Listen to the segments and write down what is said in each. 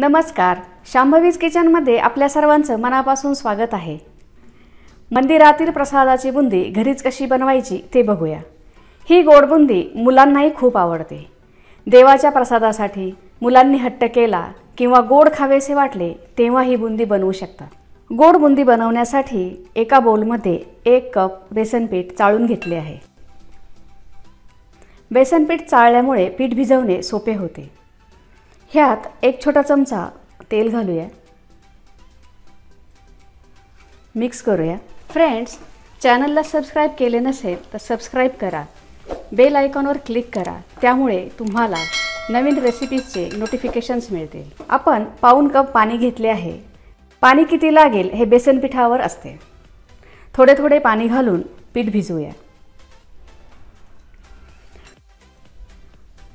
नमस्कार. शांभवीज किचनमध्ये आपल्या सर्वांचं मनापासून स्वागत आहे. मंदिरातील प्रसादाची बुंदी घरीच कशी बनवायची ते बघूया. ही गोड बुंदी मुलांनाही खूप आवडते. देवाच्या प्रसादासाठी मुलांनी हट्ट केला किंवा गोड खावेसे वाटले तेव्हा ही बुंदी बनवू शकतात. गोड बुंदी बनवण्यासाठी एका बोलमध्ये एक कप बेसनपीठ चाळून घेतले आहे. बेसनपीठ चाळल्यामुळे पीठ भिजवणे सोपे होते. ह्यात एक छोटा चमचा तेल घालूया. मिक्स करूया. फ्रेंड्स चॅनलला सबस्क्राईब केले नसेल तर सबस्क्राईब करा. बेल आयकॉनवर क्लिक करा. त्यामुळे तुम्हाला नवीन रेसिपीजचे नोटिफिकेशन्स मिळतील. आपण पाऊन कप पाणी घेतले आहे. पाणी किती लागेल हे बेसन पिठावर असते. थोडे थोडे पाणी घालून पीठ भिजवूया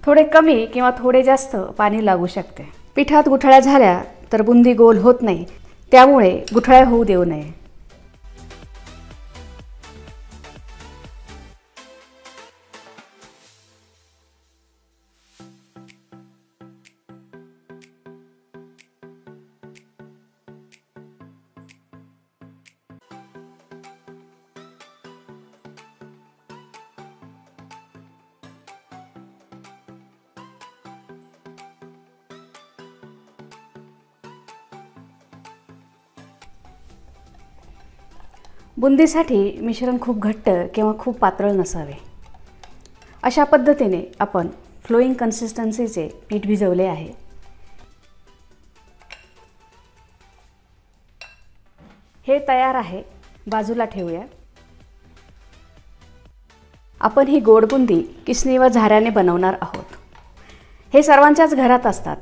थोडे कमी किंवा थोडे जास्त पाणी लागू शकते. पिठात गुठळ्या झाल्या तर बुंदी गोल होत नाही. त्यामुळे गुठळ्या होऊ देऊ नये. बुंदीसाठी मिश्रण खूप घट्ट किंवा खूप पातळ नसावे. अशा पद्धतीने आपण फ्लोईंग कन्सिस्टन्सीचे पीठ भिजवले आहे. हे तयार आहे. बाजूला ठेवूया. आपण ही गोड बुंदी किसणी व झाऱ्याने बनवणार आहोत. हे सर्वांच्याच घरात असतात.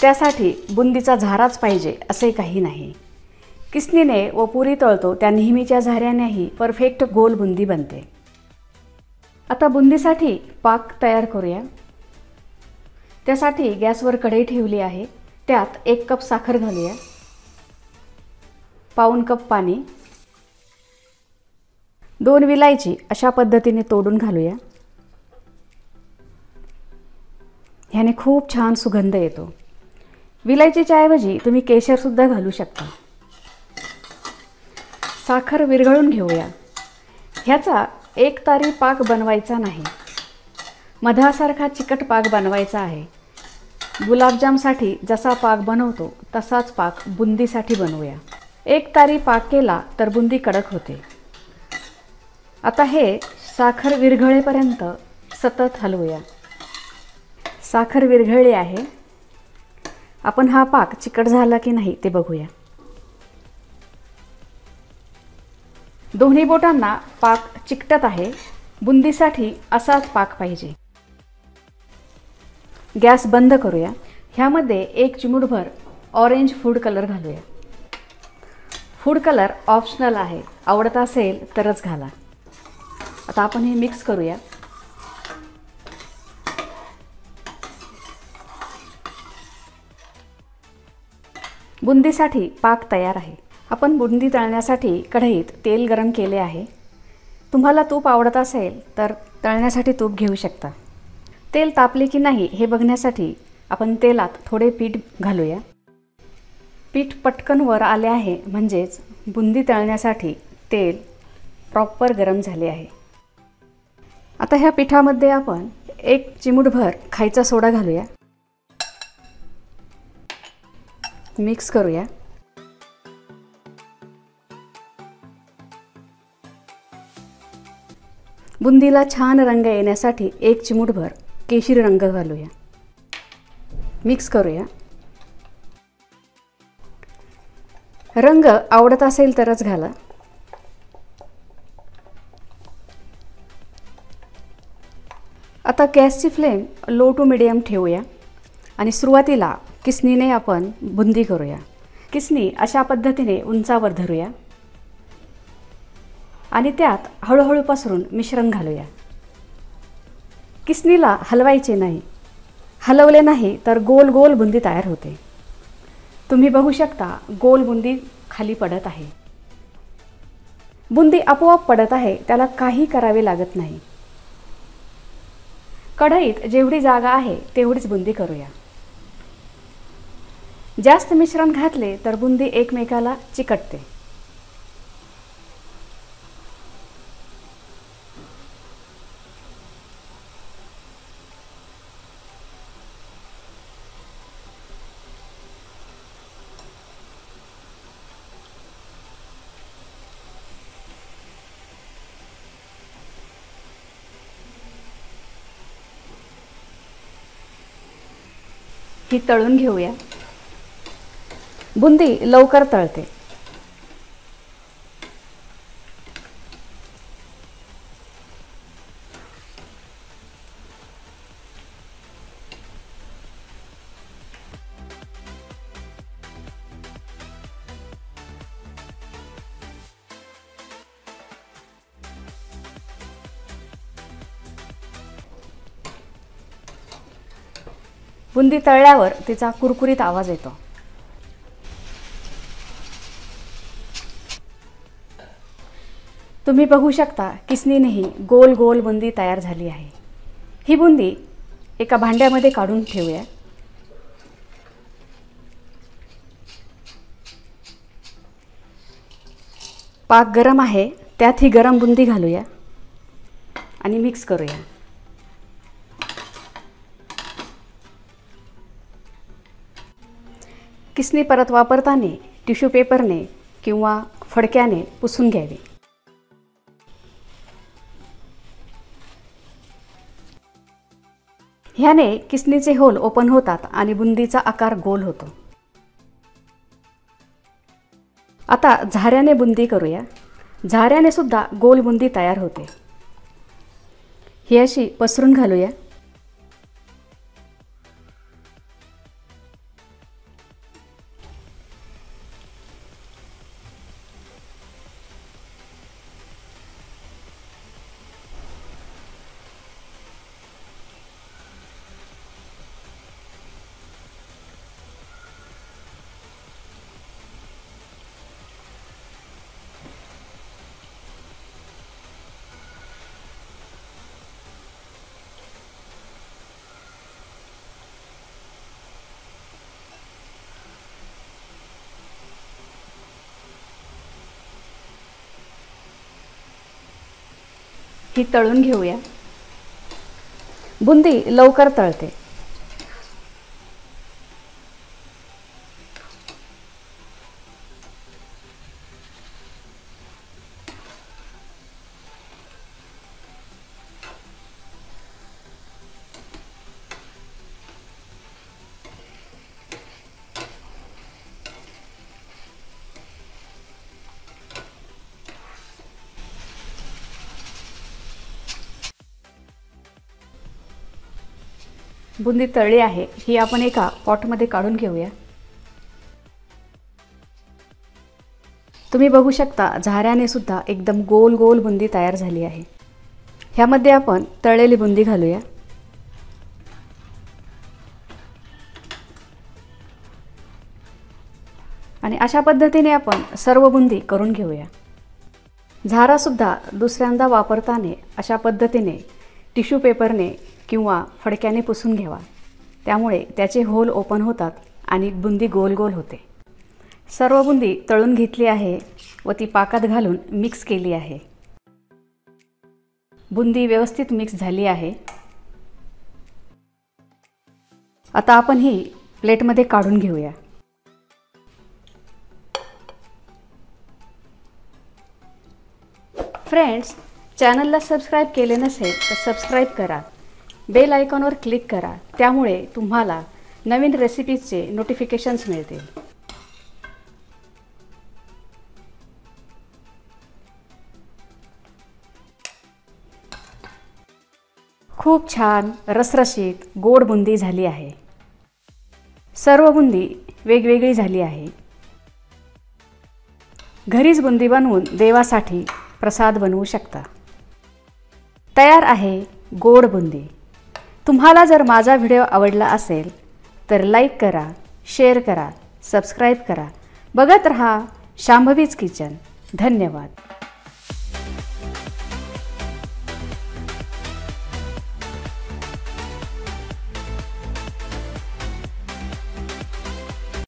त्यासाठी बुंदीचा झाराच पाहिजे असे काही नाही. किसनीने व पुरी तळतो त्या नेहमीच्या झाऱ्यानेही परफेक्ट गोल बुंदी बनते. आता बुंदीसाठी पाक तयार करूया. त्यासाठी गॅसवर कढई ठेवली आहे. त्यात एक कप साखर घालूया. पाऊन कप पाणी. दोन विलायची अशा पद्धतीने तोडून घालूया. ह्याने खूप छान सुगंध येतो. विलायचीच्या ऐवजी तुम्ही केशरसुद्धा घालू शकता. साखर विरघळून घेऊया. ह्याचा एक तारी पाक बनवायचा नाही. मधासारखा चिकट पाक बनवायचा आहे. गुलाबजामसाठी जसा पाक बनवतो तसाच पाक बुंदीसाठी बनवूया. एक तारी पाक केला तर बुंदी कडक होते. आता हे साखर विरघळेपर्यंत सतत हलवूया. साखर विरघळली आहे. आपण हा पाक चिकट झाला की नाही ते बघूया. दोन्ही बोटांना पाक चिकटत आहे. बुंदीसाठी असाच पाक पाहिजे. गॅस बंद करूया. ह्यामध्ये एक चिमुटभर ऑरेंज फूड कलर घालूया. फूड कलर ऑप्शनल आहे. आवडत असेल तरच घाला. आता आपण हे मिक्स करूया. बुंदीसाठी पाक तयार आहे. आपण बुंदी तळण्यासाठी कढईत तेल गरम केले आहे. तुम्हाला तूप आवडत असेल तर तळण्यासाठी तूप घेऊ शकता. तेल तापले की नाही हे बघण्यासाठी आपण तेलात थोडे पीठ घालूया. पीठ पटकन वर आले आहे म्हणजेच बुंदी तळण्यासाठी तेल प्रॉपर गरम झाले आहे. आता ह्या पिठामध्ये आपण एक चिमूटभर खायचा सोडा घालूया. मिक्स करूया. बुंदीला छान रंग येण्यासाठी एक चिमूटभर केशरी रंग घालूया. मिक्स करूया. रंग आवडत असेल तरच घाला. आता गॅसची फ्लेम लो टू मिडियम ठेवूया आणि सुरुवातीला किसनीने आपण बुंदी करूया. किसनी अशा पद्धतीने उंचावर धरूया. आणि त्यात हळूहळू पसरून मिश्रण घालूया. किसनीला हलवायचे नाही. हलवले नाही तर गोल गोल बुंदी तयार होते. तुम्ही बघू शकता गोल बुंदी खाली पडत आहे. बुंदी आपोआप पडत आहे त्याला काही करावे लागत नाही. कढईत जेवढी जागा आहे तेवढीच बुंदी करूया. जास्त मिश्रण घातले तर बुंदी एकमेकाला चिकटते. ही तळून घेऊया. बुंदी लवकर तळते. बुंदी तळल्यावर तिचा कुरकुरीत आवाज येतो. तुम्ही बघू शकता किसनीनेही गोल गोल बुंदी तयार झाली आहे. ही बुंदी एका भांड्यामध्ये काढून ठेवूया. पाक गरम आहे त्यात ही गरम बुंदी घालूया आणि मिक्स करूया. किसनी परत वापरताना टिश्यू पेपरने किंवा फडक्याने पुसून घ्यावे? ह्याने किसनीचे होल ओपन होतात आणि बुंदीचा आकार गोल होतो. आता झाऱ्याने बुंदी करूया. झाऱ्याने सुद्धा गोल बुंदी तयार होते. ही अशी पसरून घालूया. ही तळून घेऊया. बुंदी लवकर तळते. बुंदी तळली आहे ही आपण एका पॉटमध्ये काढून घेऊया. तुम्ही बघू शकता झाऱ्याने सुद्धा एकदम गोल गोल बुंदी तयार झाली आहे. ह्यामध्ये आपण तळलेली बुंदी घालूया. आणि अशा पद्धतीने आपण सर्व बुंदी करून घेऊया. झारासुद्धा दुसऱ्यांदा वापरताने अशा पद्धतीने टिश्यू पेपरने किंवा फडक्याने पुसून घ्यावा. त्यामुळे त्याचे होल ओपन होतात आणि बुंदी गोल गोल होते. सर्व बुंदी तळून घेतली आहे व ती पाकात घालून मिक्स केली आहे. बुंदी व्यवस्थित मिक्स झाली आहे. आता आपण ही प्लेटमध्ये काढून घेऊया. फ्रेंड्स चॅनलला सबस्क्राईब केले नसेल तर सबस्क्राईब करा. बेल आयकॉनवर क्लिक करा. त्यामुळे तुम्हाला नवीन रेसिपीजचे नोटिफिकेशन्स मिळतील. खूप छान रसरशीत गोड बुंदी झाली आहे. सर्व बुंदी वेगवेगळी झाली आहे. घरीच बुंदी बनवून देवासाठी प्रसाद बनवू शकता. तयार आहे गोड बुंदी. तुम्हाला जर माझा व्हिडिओ आवडला असेल तर लाईक करा शेअर करा सबस्क्राईब करा. बघत रहा शांभवीज किचन. धन्यवाद.